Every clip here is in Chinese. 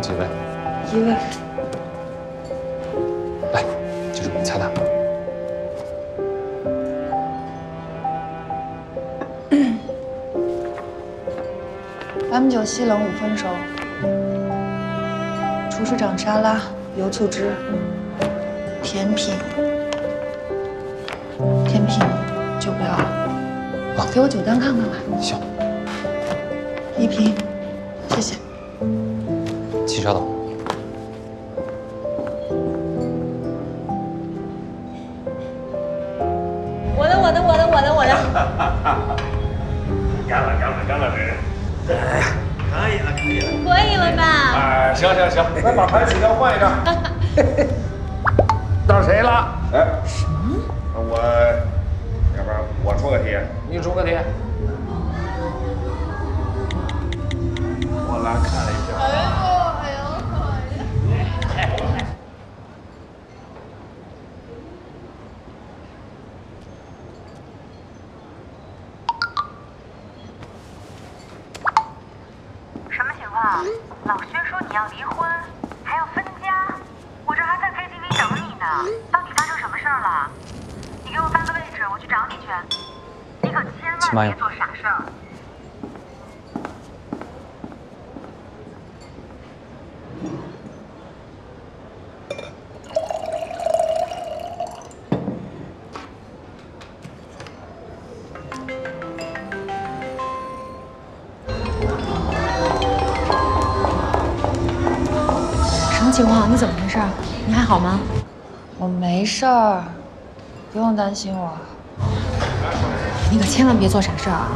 请几位？一位。来，记住菜单。M 九西冷五分熟，厨师长沙拉油醋汁，甜品，甜品就不要了。啊给我酒单看看吧，行，一瓶，个题，你出个题。什么情况？你怎么回事？你还好吗？我没事儿，不用担心我。你可千万别做傻事儿啊！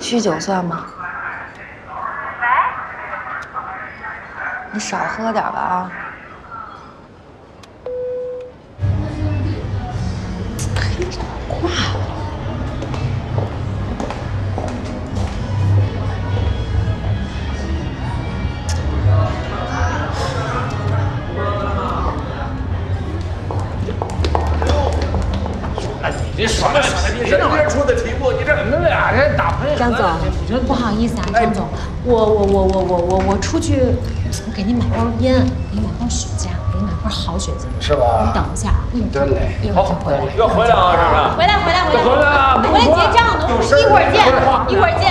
酗酒算吗？喂你少喝点吧啊！张总，不好意思啊，张总，我我我我我我我出去，我给您买包烟，给您买包雪茄，给您买包好雪茄。是吧你等一下啊，一会儿真嘞一会儿就回来。要回来啊，是不是？回来回来回来回来啊回来结账呢，一会儿见，一会儿见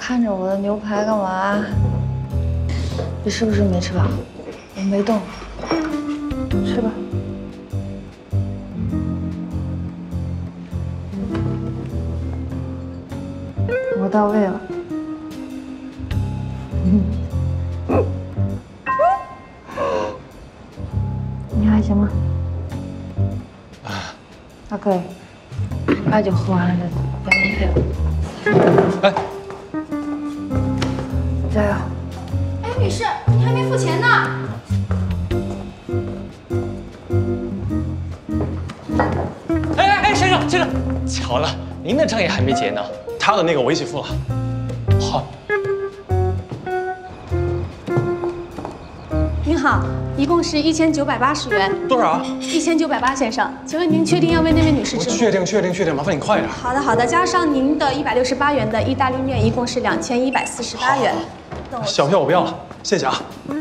看着我的牛排干嘛？你是不是没吃饱？我没动，吃吧。我到位了。你还行吗？还可以。快就喝完了钱呢。哎哎哎，先生先生，巧了，您的账也还没结呢，他的那个我一起付了。好，您好，一共是一千九百八十元，多少？一千九百八，先生，请问您确定要为那位女士我支付？确定确定确定，麻烦你快点。好的好的，加上您的一百六十八元的意大利面，一共是两千一百四十八元。小票我不要了，谢谢啊。啊，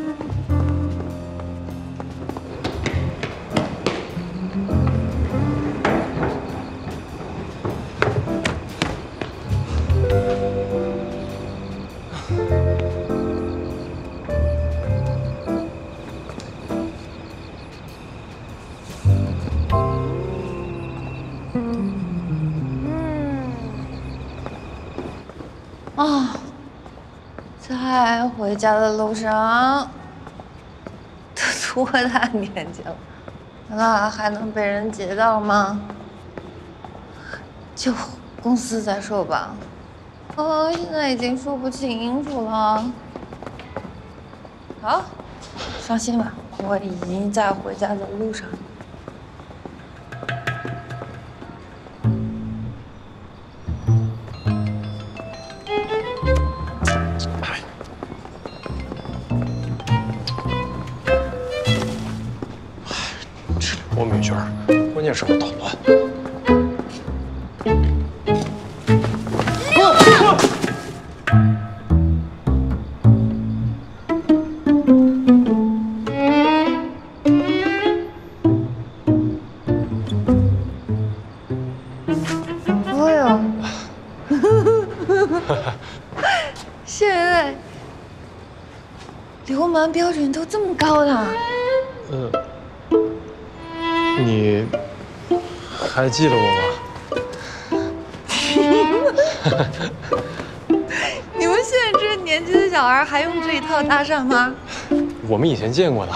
回家的路上，都多大年纪了，那还能被人劫到吗？就公司再说吧。哦，现在已经说不清楚了。好，放心吧，我已经在回家的路上了。关键是还记得我吗？你们现在这年纪的小孩还用这一套搭讪吗？我们以前见过的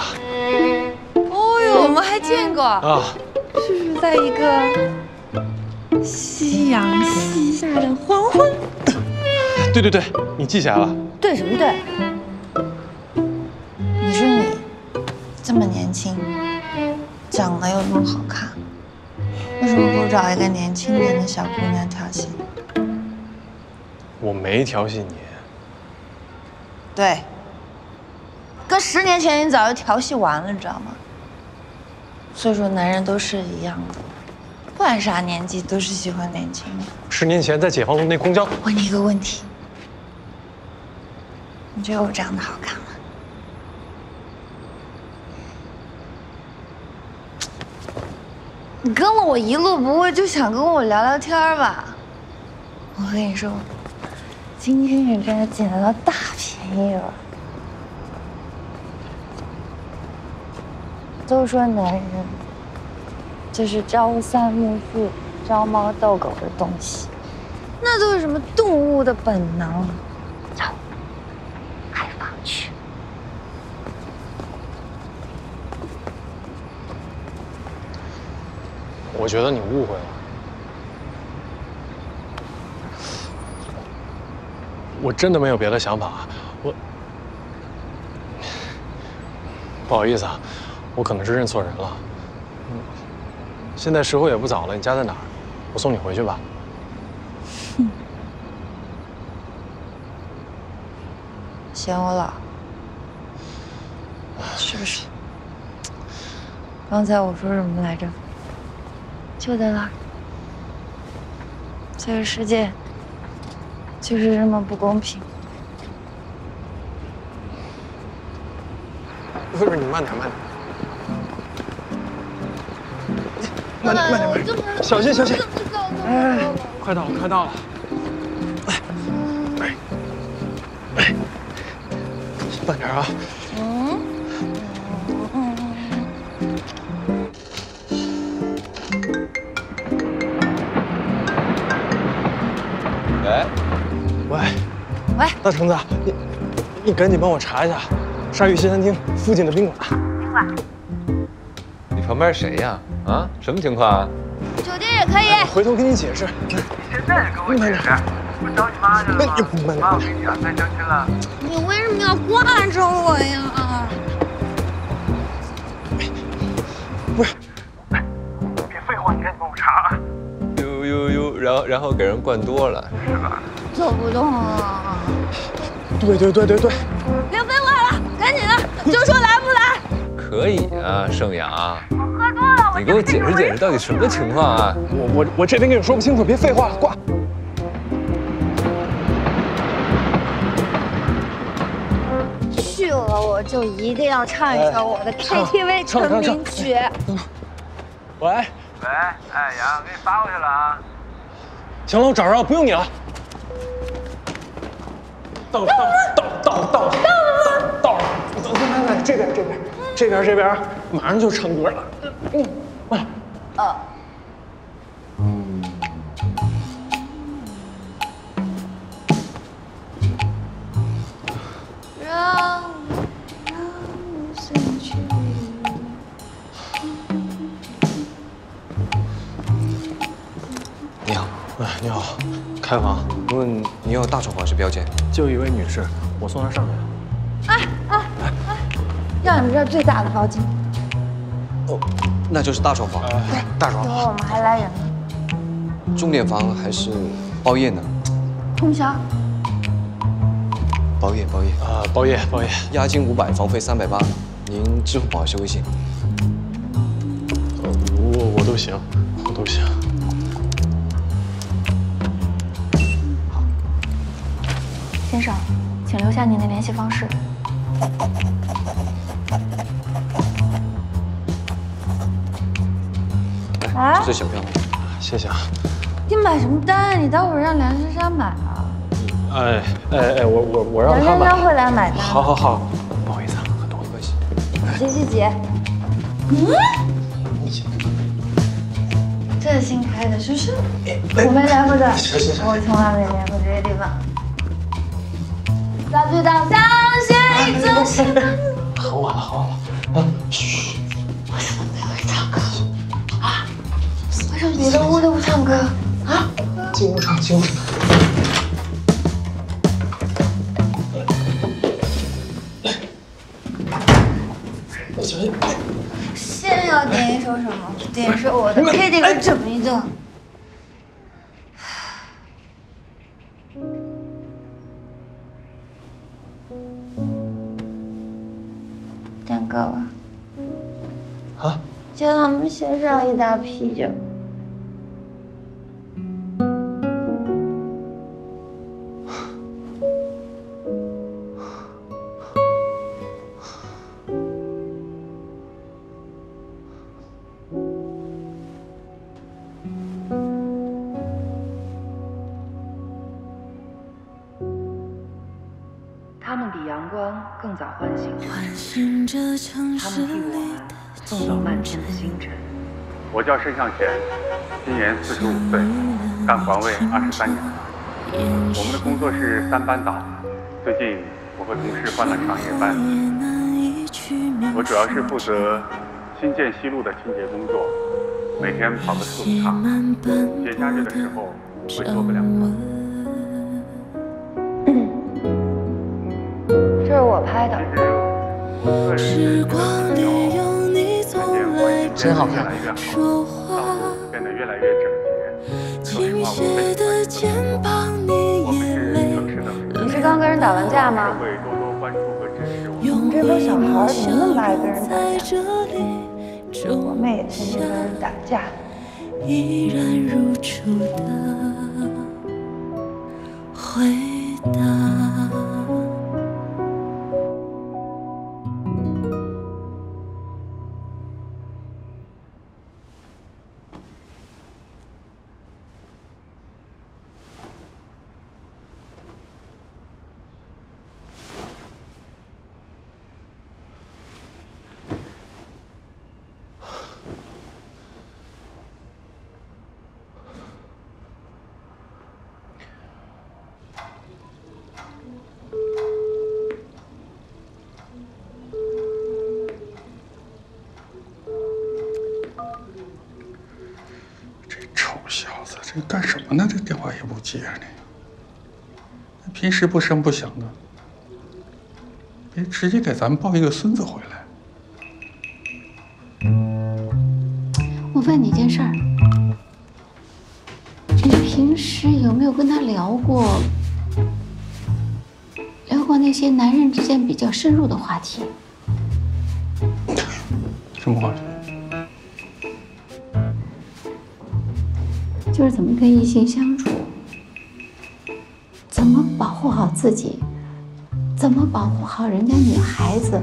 哦呦，我们还见过，啊。是不是在一个夕阳西下的黄昏？对对对，你记起来了。对什么对？小姑娘调戏你？我没调戏你，对，跟十年前你早就调戏完了，你知道吗？所以说，男人都是一样的，不管啥年纪，都是喜欢年轻的。十年前在解放路那公交，问你一个问题，你觉得我长得好看你跟了我一路，不会就想跟我聊聊天吧？我跟你说，今天你真的捡到大便宜了。都说男人就是朝三暮四、招猫逗狗的东西，那都是什么动物的本能？走，开房去。我觉得你误会了。我真的没有别的想法，我不好意思啊，我可能是认错人了。嗯，现在时候也不早了，你家在哪儿？我送你回去吧。嫌我老，是不是？刚才我说什么来着？就在那儿。这个世界就是这么不公平。不是你慢点，慢点。慢点，慢点，慢点，小心，小心！哎，快到了，快到了！来，哎，哎，慢点啊！喂，大橙子，你你赶紧帮我查一下鲨鱼西餐厅附近的宾馆。宾馆你旁边谁呀？啊，什么情况啊？酒店也可以。回头跟你解释。现在就跟我解释，我找你妈去了吗？妈，我给你安排相亲了。你为什么要挂着我呀？不是，别废话，你赶紧帮我查啊。呦呦呦，然后然后给人灌多了，是吧？走不动了。对对对对对。别废话了，赶紧的，就说来不来。可以啊，盛阳，我喝多了，我你给我解释解释到底什么情况啊？我我我这边跟你说不清楚，别废话了，挂。去了我就一定要唱一首我的 KTV 成名曲。喂，喂，哎杨，给你发过去了啊。行了，我找着了，不用你了。到了到到到了到了吗到了，走走走走这边这边这边这边，马上就唱歌了。嗯，大床还是标间？就一位女士，我送她上来。要你们这儿最大的包间。哦，那就是大床房。大床一会儿我们还来人呢，重点房还是包夜呢？通宵。包夜包夜，啊，包夜包夜。押金五百，房费三百八，您支付宝还是微信？呃，我我都行，我都行。留下您的联系方式。啊这，小票。谢谢啊。你买什么单？你待会儿让梁珊珊买啊。哎哎哎，我我我让梁珊珊。会来买单。好好好，不好意思啊，喝多了。没关系。挤挤挤。嗯？这是新开的，是不是？我没来过这儿，我从来没来过这些地方。早知道相信总是能。很晚了，很晚了。啊，嘘。为什么不会唱歌啊？为什么别的屋都不唱歌啊？进屋唱，进屋唱。先要点一首什么？点一首我的 KTV 成名作。点叫他们先上一打啤酒。他们比阳光更早唤醒着唤醒这城他们替我送走漫天的星辰。我叫申向前，今年四十五岁，干环卫二十三年了。我们的工作是三班倒，最近我和同事换了长夜班，我主要是负责新建西路的清洁工作，每天跑个四五趟，节假日的时候会多个两趟。这是我拍的。真好看，说话，变得越来越整洁。说实倾话，我斜的肩膀，你我们眼是泪城市的你是刚跟人打完架吗？这帮小孩怎么那么爱跟人打在架？这里我妹也天天跟人打架。依然如初的回那平时不声不响的，别直接给咱们抱一个孙子回来。我问你件事儿，你平时有没有跟他聊过，聊过那些男人之间比较深入的话题？什么话题？就是怎么跟异性相处，怎么保护好自己，怎么保护好人家女孩子，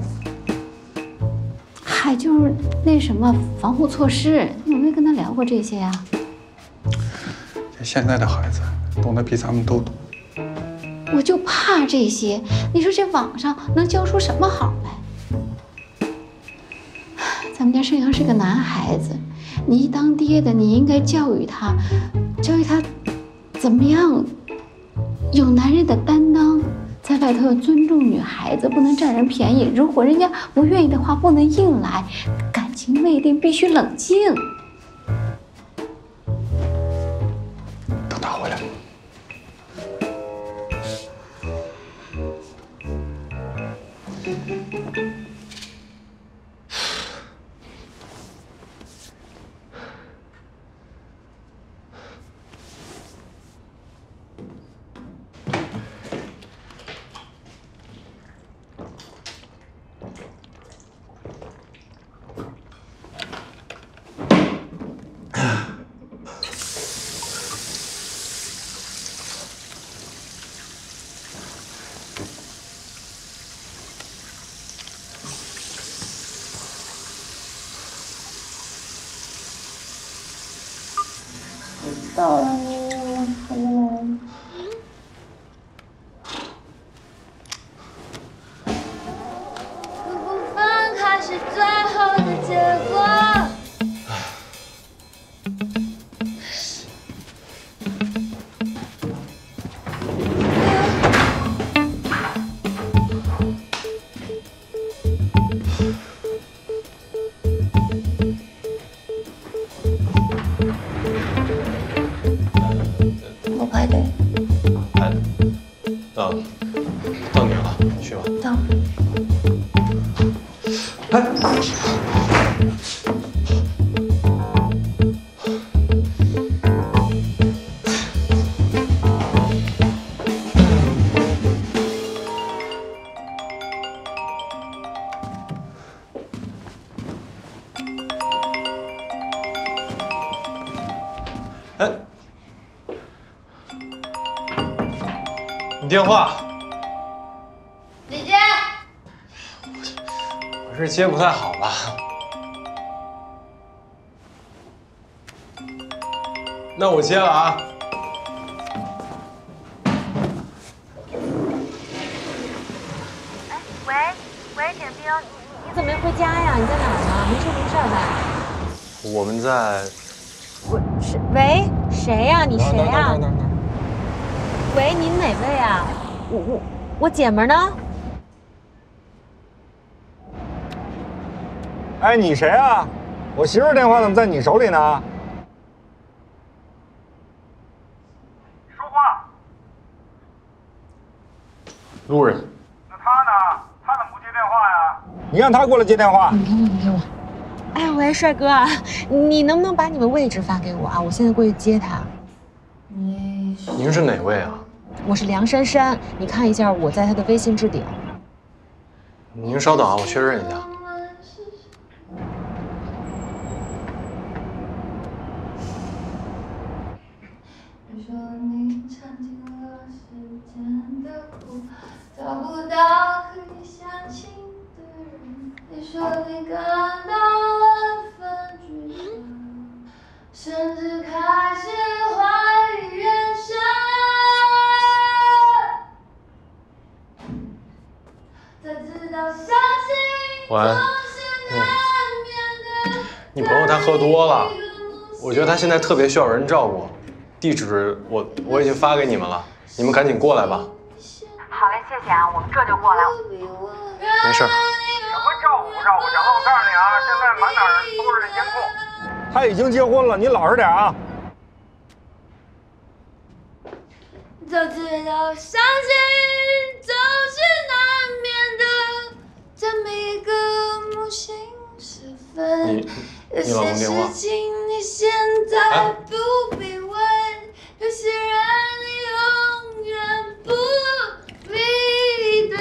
还就是那什么防护措施，你有没有跟他聊过这些呀、这现在的孩子懂得比咱们都多。我就怕这些，你说这网上能教出什么好来？咱们家盛阳是个男孩子，你一当爹的，你应该教育他，教育他怎么样有男人的担当，在外头要尊重女孩子，不能占人便宜。如果人家不愿意的话，不能硬来，感情未定，必须冷静。到了，哎，你电话，姐姐，我这接不太好吧？那我接了啊。喂喂，点兵，你怎么没回家呀？你在哪儿呢？没事没事吧？我们在喂，谁呀、你谁呀、喂，您哪位啊？我我我姐们儿呢？哎，你谁啊？我媳妇儿电话怎么在你手里呢？说话。路人。那他呢？他怎么不接电话呀？你让他过来接电话。哎，帅哥啊，你能不能把你们位置发给我啊？我现在过去接他。您是哪位啊？我是梁珊珊，你看一下我在他的微信置顶。您稍等啊，我确认一下。信喂，嗯，你朋友他喝多了，我觉得他现在特别需要人照顾。地址我我已经发给你们了，你们赶紧过来吧。好嘞，谢谢啊，我们这就过来。没事。什么照顾不照顾？小子，我告诉你啊，现在满哪儿都是监控。他已经结婚了，你老实点啊。你有你老公些电话事情你现在不必问，有些人你永远不必等。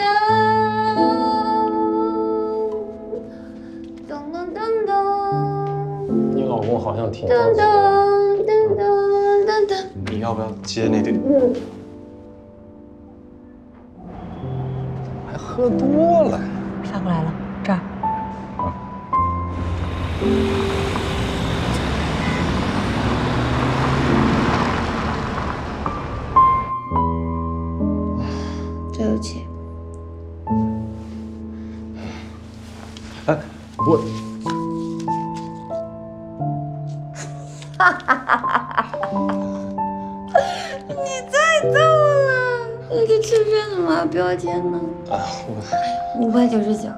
你老公好像挺噔着急的，噔噔。你要不要接那电？还哎，我你太逗了！你这吃饭怎么还标签呢？啊，我五百九十九，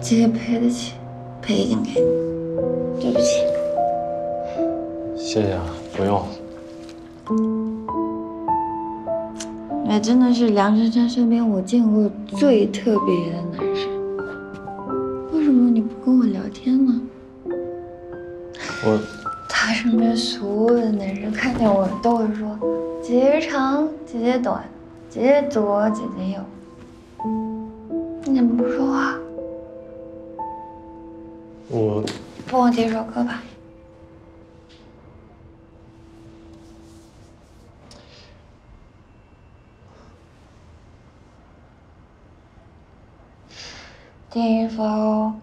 姐姐赔得起，赔一点给你。对不起，谢谢啊，不用。哎，真的是梁珊珊身边我见过最特别的都会说：“姐姐长，姐姐短，姐姐左，姐姐右。”你怎么不说话？我帮我点首歌吧。地方？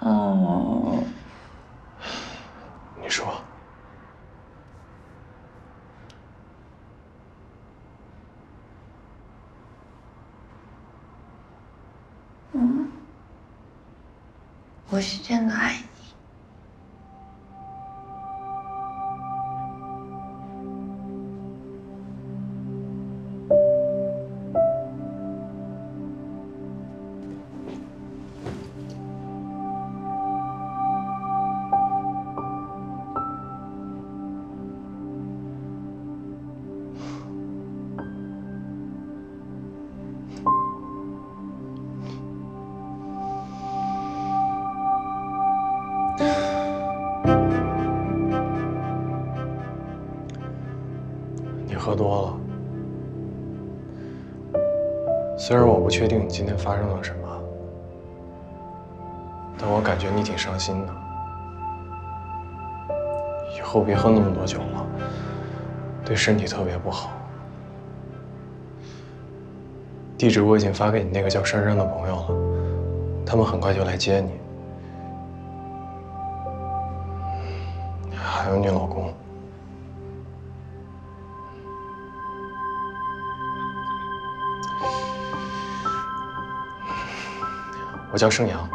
嗯，你说，嗯，我是真的爱你。虽然我不确定你今天发生了什么，但我感觉你挺伤心的。以后别喝那么多酒了，对身体特别不好。地址我已经发给你那个叫珊珊的朋友了，他们很快就来接你。我叫盛阳。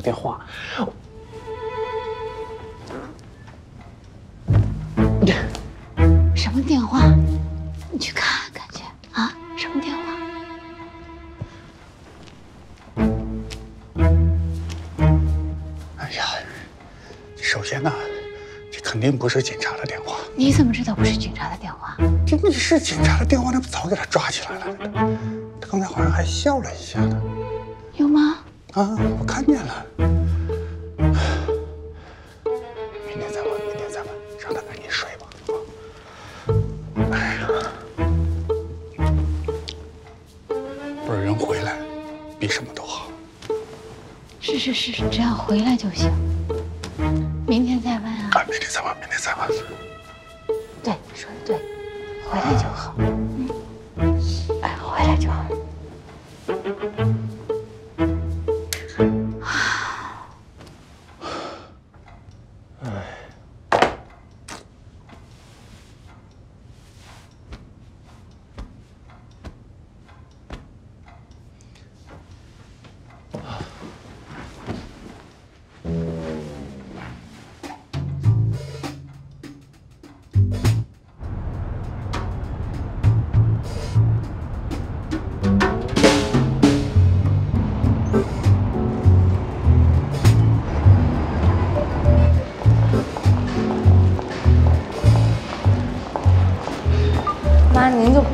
电话。什么电话？你去看看去啊，什么电话？哎呀，首先呢，这肯定不是警察的电话。你怎么知道不是警察的电话？这，你是警察的电话，那不早给他抓起来了。他刚才好像还笑了一下呢，有吗？啊，我看见了。明天再问，明天再问，让他赶紧睡吧。啊哎呀，不是人回来，比什么都好。是是是，只要回来就行。明天再问啊。啊，明天再问，明天再问。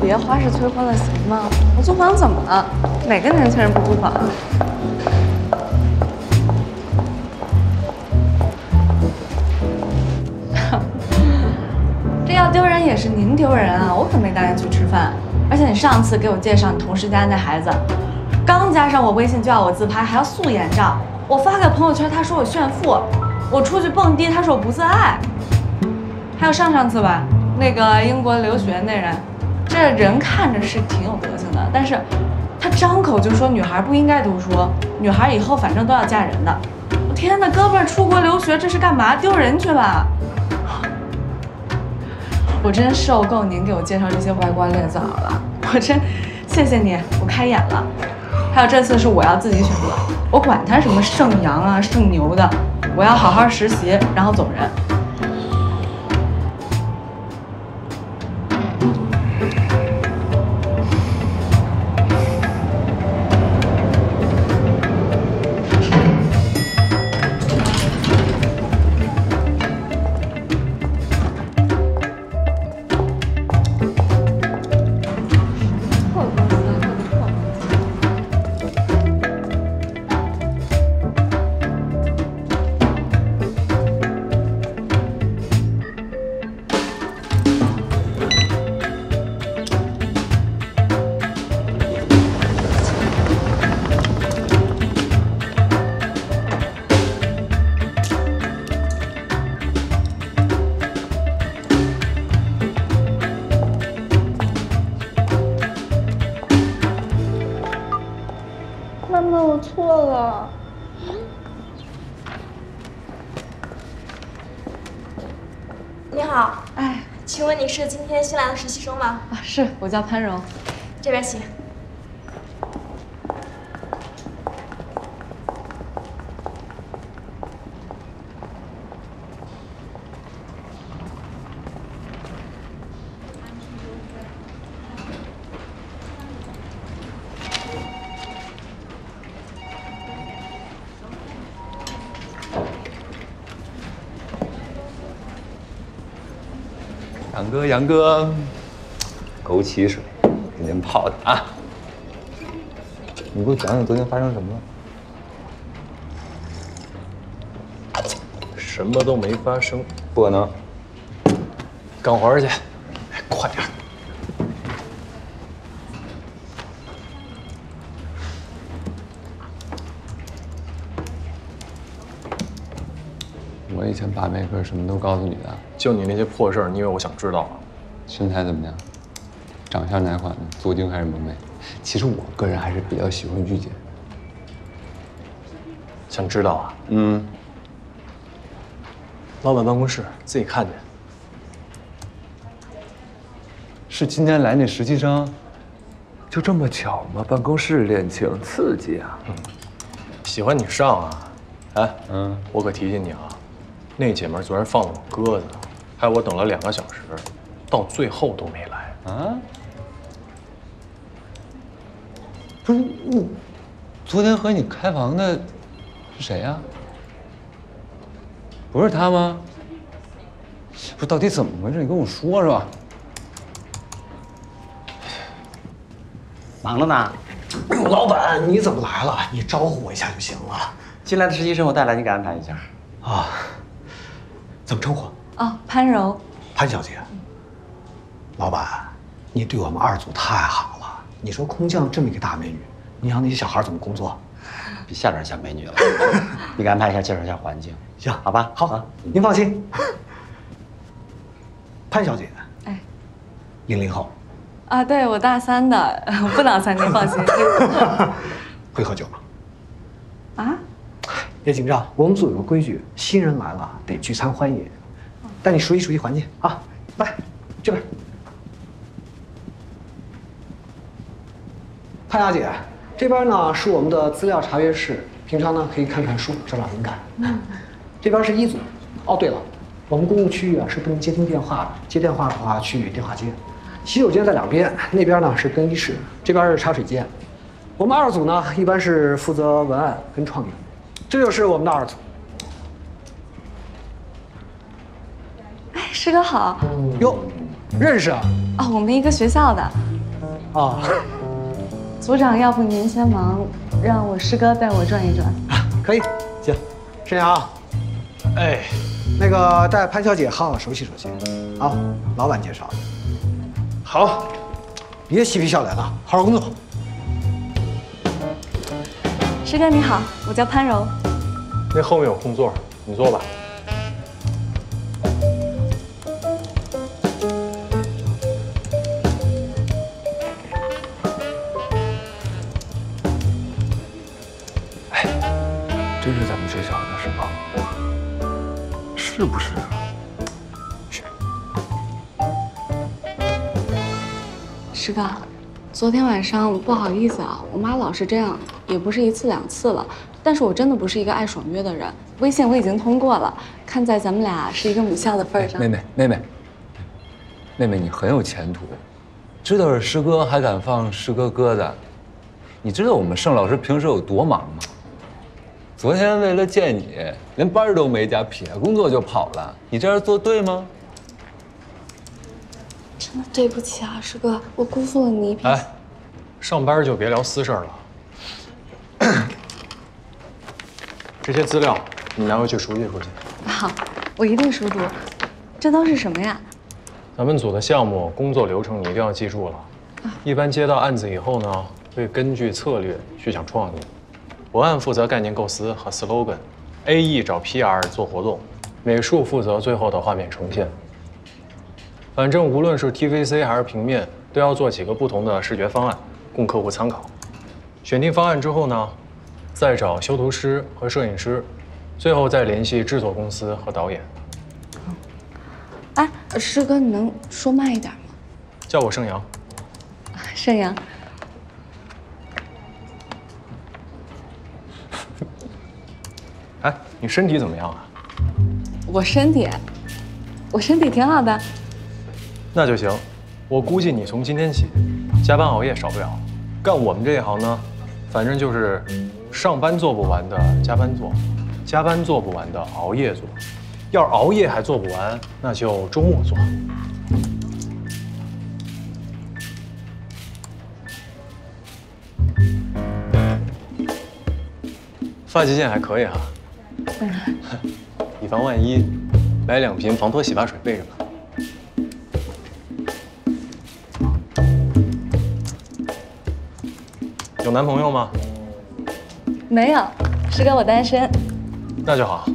别花式催婚了，行吗？不租房怎么了？哪个年轻人不租房？这要丢人也是您丢人啊！我可没答应去吃饭。而且你上次给我介绍你同事家那孩子，刚加上我微信就要我自拍，还要素颜照。我发个朋友圈，他说我炫富；我出去蹦迪，他说我不自爱。还有上上次吧，那个英国留学那人，这人看着是挺有德行的，但是他张口就说女孩不应该读书，女孩以后反正都要嫁人的。我天哪，哥们儿出国留学这是干嘛？丢人去吧！我真受够您给我介绍这些歪瓜裂枣了，我真谢谢你，我开眼了。还有这次是我要自己选择，我管他什么圣羊啊、圣牛的，我要好好实习，然后走人。天新来的实习生吗？啊，是我叫潘荣。这边请。杨哥，枸杞水给您泡的啊！你给我讲讲昨天发生什么了？什么都没发生，不可能。干活去，快点。我以前把妹可是什么都告诉你的，就你那些破事儿，你以为我想知道啊？身材怎么样？长相哪款的？作精还是萌妹？其实我个人还是比较喜欢御姐。想知道啊？嗯。老板办公室自己看去。是今天来那实习生，就这么巧吗？办公室恋情刺激啊！喜欢你上啊？哎，嗯，我可提醒你啊，那姐们昨天放了我鸽子，害我等了两个小时。到最后都没来。啊？不是我，昨天和你开房的是谁呀、不是他吗？不是，到底怎么回事？你跟我说说。忙着呢。老板，你怎么来了？你招呼我一下就行了。进来的实习生我带来，你给安排一下。啊，怎么称呼？哦，潘柔，潘小姐。老板，你对我们二组太好了。你说空降这么一个大美女，你让那些小孩怎么工作？别吓着小美女了。你给安排一下，介绍一下环境。行，好吧。好，啊，您放心。潘小姐，哎，零零后，啊，对我大三的，不脑残，您放心。会喝酒吗？啊？别紧张，我们组有个规矩，新人来了得聚餐欢迎，带你熟悉熟悉环境啊。来，这边。潘小姐，这边呢是我们的资料查阅室，平常呢可以看看书，找找灵感。嗯，这边是一组。哦，对了，我们公共区域啊是不能接听电话的，接电话的话去电话间。洗手间在两边，那边呢是更衣室，这边是茶水间。我们二组呢一般是负责文案跟创意，这就是我们的二组。哎，师哥好。哟，认识啊？哦，我们一个学校的。啊，组长，要不您先忙，让我师哥带我转一转。啊可以，行，沈阳，哎，那个带潘小姐好好熟悉熟悉，啊，老板介绍的。好，别嬉皮笑脸了，好好工作。师哥你好，我叫潘柔。那后面有空座，你坐吧。哥，昨天晚上不好意思啊，我妈老是这样，也不是一次两次了。但是我真的不是一个爱爽约的人，微信我已经通过了，看在咱们俩是一个母校的份上。妹妹，妹妹，妹妹，你很有前途，知道是师哥还敢放师哥鸽子。你知道我们盛老师平时有多忙吗？昨天为了见你，连班都没加，撇工作就跑了。你这样做对吗？真的对不起啊，师哥，我辜负了你一片。哎，上班就别聊私事儿了。这些资料你拿回去熟悉熟悉。好，我一定熟读。这都是什么呀？咱们组的项目工作流程你一定要记住了。一般接到案子以后呢，会根据策略去想创意。文案负责概念构思和 slogan，AE 找 PR 做活动，美术负责最后的画面呈现。反正无论是 TVC 还是平面，都要做几个不同的视觉方案，供客户参考。选定方案之后呢，再找修图师和摄影师，最后再联系制作公司和导演。哎，师哥，你能说慢一点吗？叫我盛阳。盛阳。哎，你身体怎么样啊？我身体，我身体挺好的。那就行。我估计你从今天起，加班熬夜少不了。干我们这一行呢，反正就是上班做不完的加班做，加班做不完的熬夜做。要是熬夜还做不完，那就周末做。发际线还可以哈、以防万一，买两瓶防脱洗发水备着吧。有男朋友吗？没有，师哥，我单身。那就好。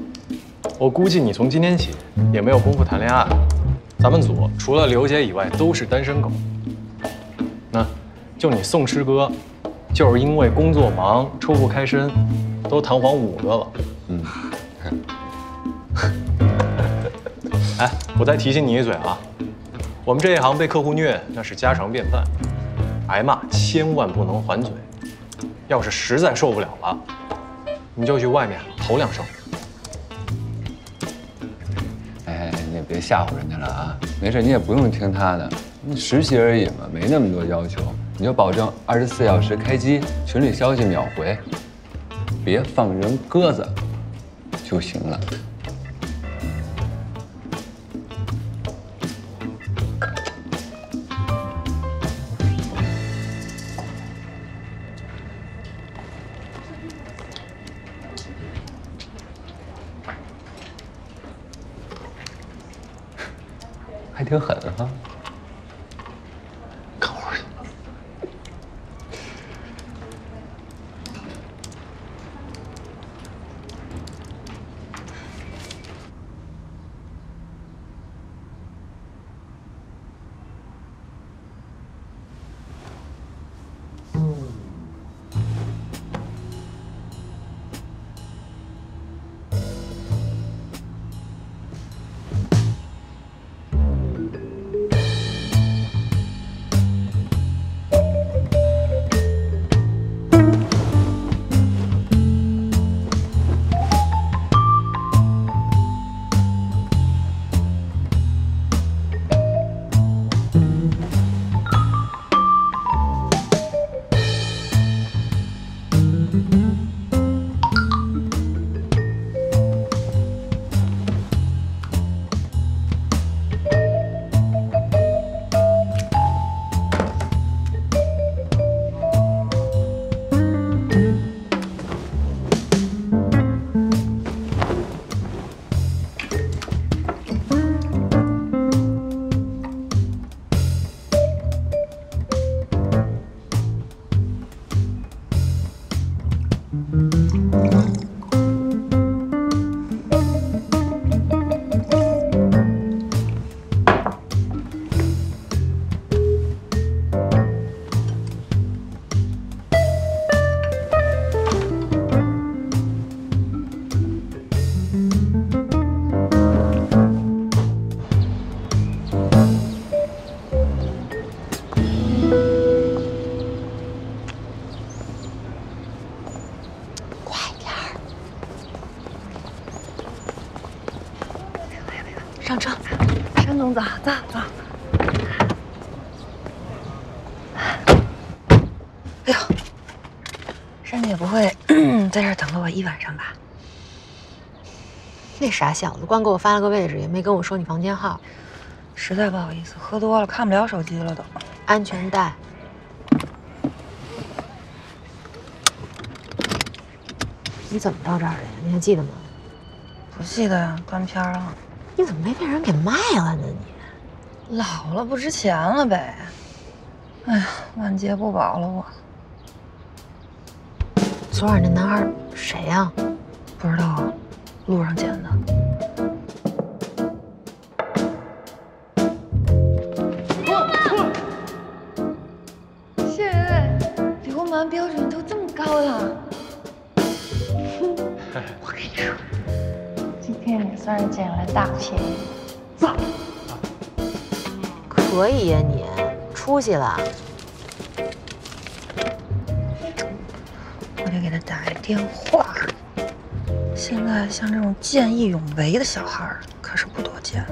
我估计你从今天起也没有功夫谈恋爱了。咱们组除了刘姐以外都是单身狗。那，就你宋师哥，就是因为工作忙抽不开身，都弹簧五个了。嗯。哎，我再提醒你一嘴啊，我们这一行被客户虐那是家常便饭，挨骂千万不能还嘴。要是实在受不了了，你就去外面吼两声。哎，你也别吓唬人家了啊。没事，你也不用听他的，你实习而已嘛，没那么多要求，你就保证二十四小时开机，群里消息秒回，别放人鸽子就行了。一晚上吧？那傻小子光给我发了个位置，也没跟我说你房间号。实在不好意思，喝多了看不了手机了都。安全带。你怎么到这儿的呀？你还记得吗？不记得呀，断片了。你怎么没被人给卖了呢？你老了不值钱了呗。哎呀，万劫不保了我。昨晚那男孩谁呀？不知道啊，路上捡的。谢谢，离婚门标准都这么高了。我跟你说，今天你算是捡了大便宜。走。可以呀，你出息了。我得给他打一电话。现在像这种见义勇为的小孩可是不多见。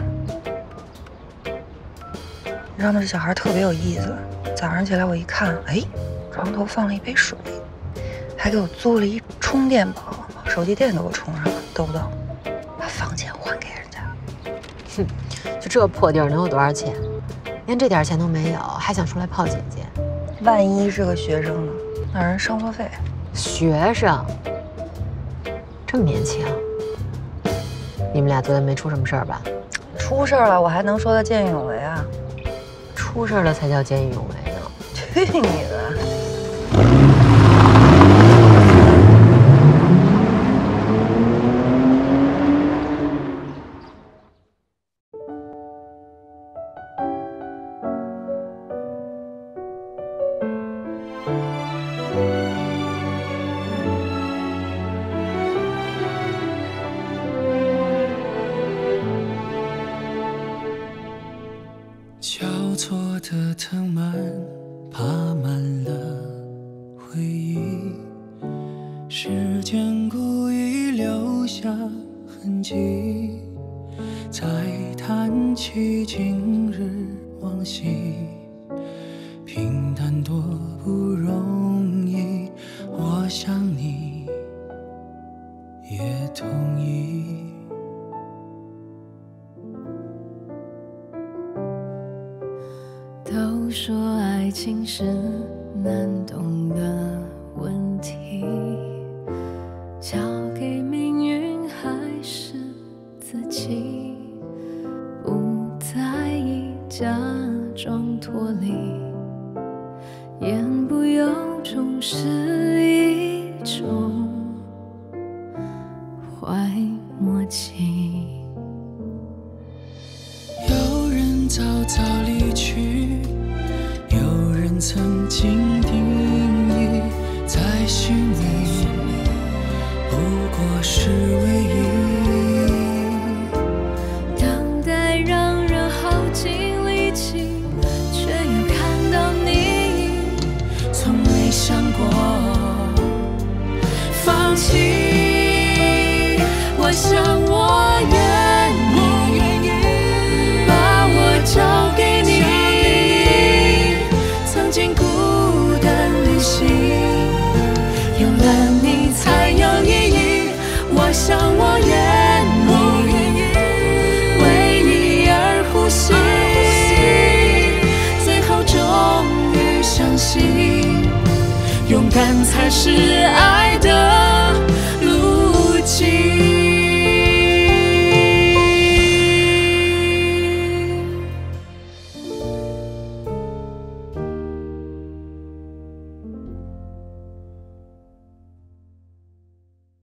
你知道吗？这小孩特别有意思。早上起来我一看，哎，床头放了一杯水，还给我租了一充电宝，手机电都给我充上了，逗不逗？把房钱还给人家。哼，就这破地儿能有多少钱？连这点钱都没有，还想出来泡姐姐？万一是个学生呢？那人生活费。学生，这么年轻，你们俩昨天没出什么事儿吧？出事儿了，我还能说他见义勇为啊？出事儿了才叫见义勇为呢！去你假装脱离，言不由衷是